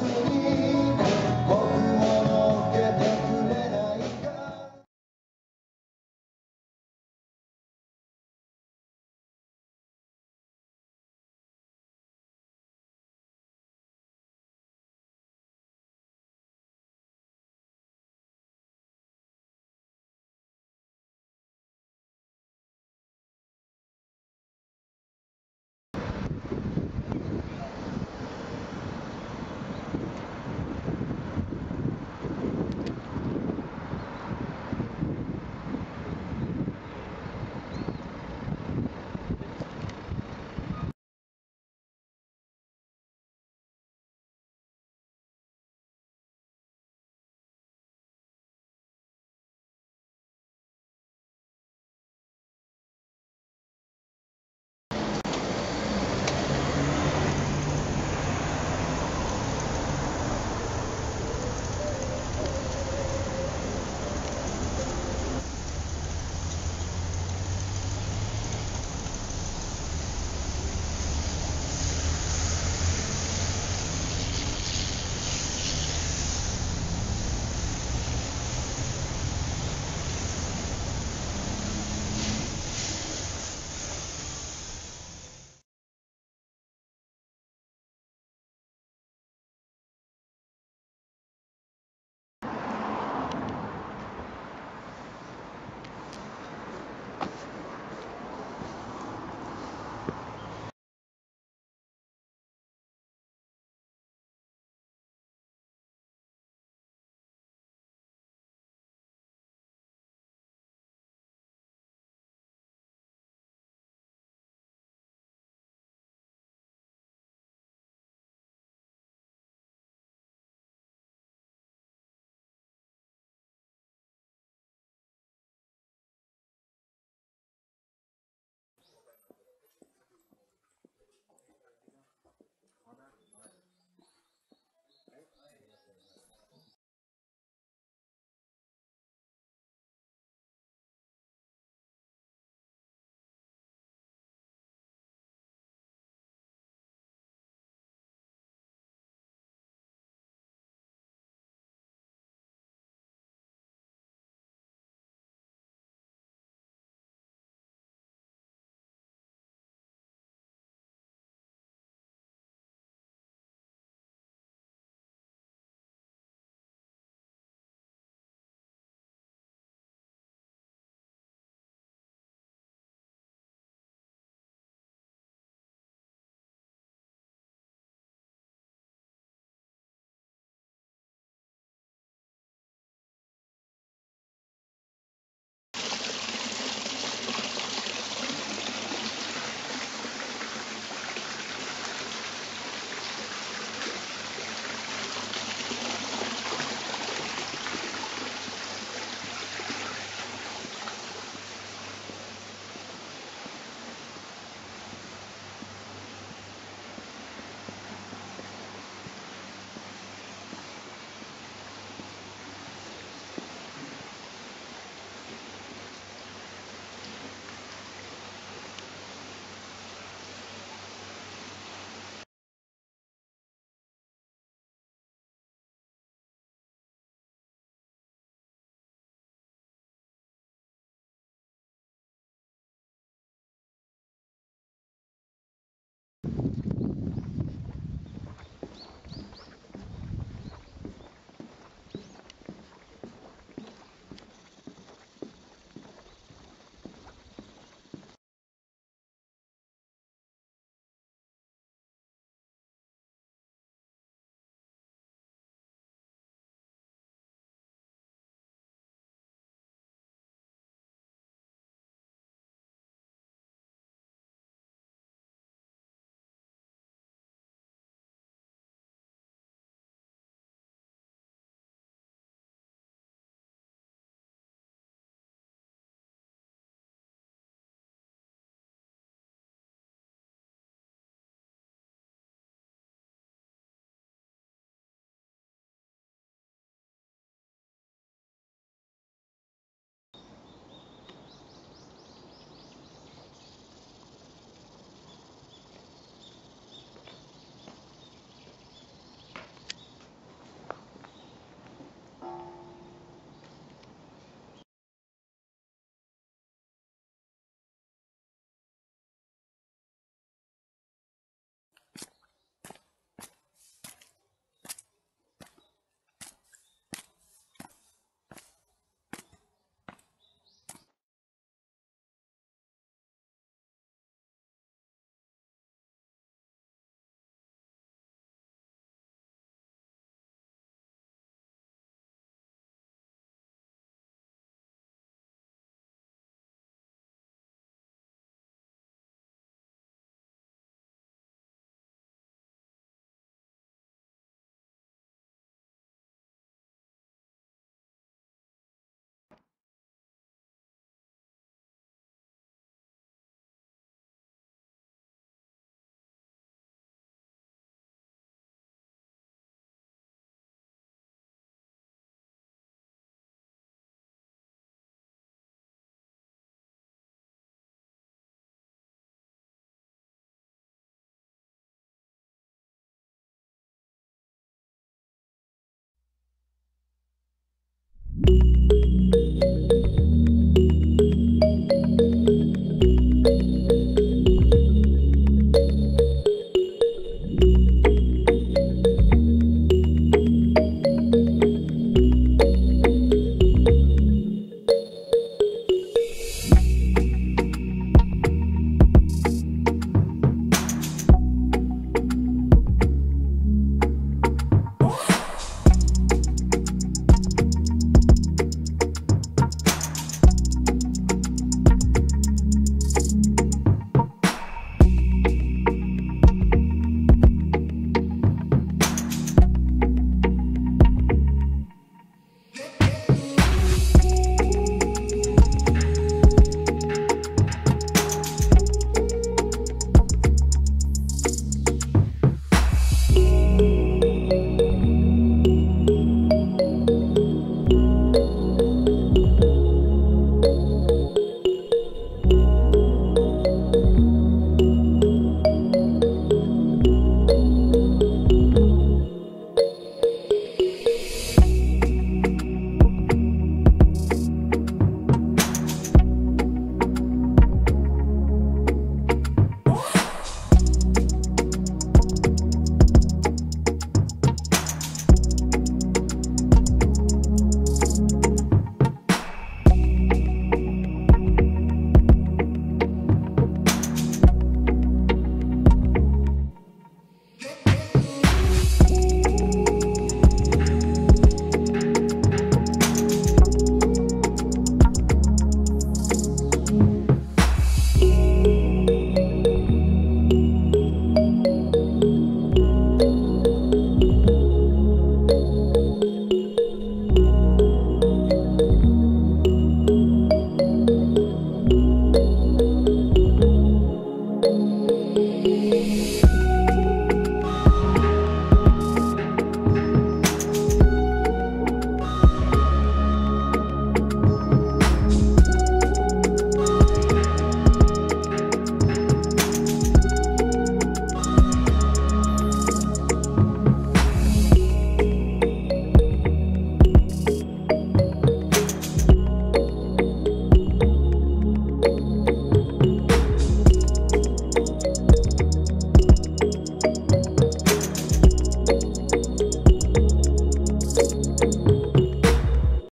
Yes.